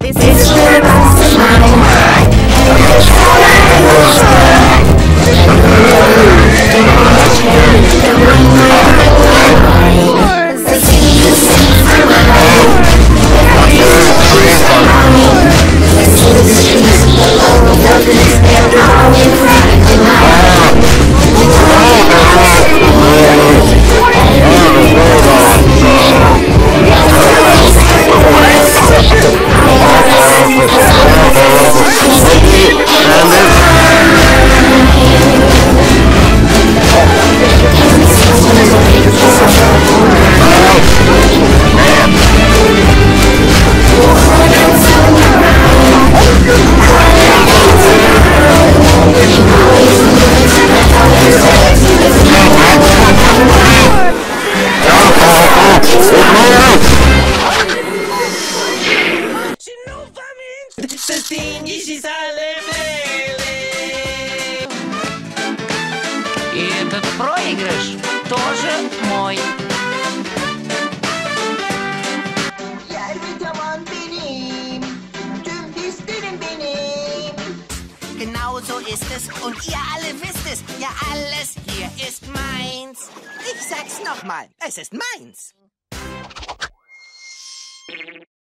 This is Se stingi si sale vele. И этот проигрыш тоже мой. Yer tavan benim, tüm pislerim benim. Genau so ist es und ihr alle wisst es. Ja, alles hier ist meins. Ich sag's nochmal, es ist meins.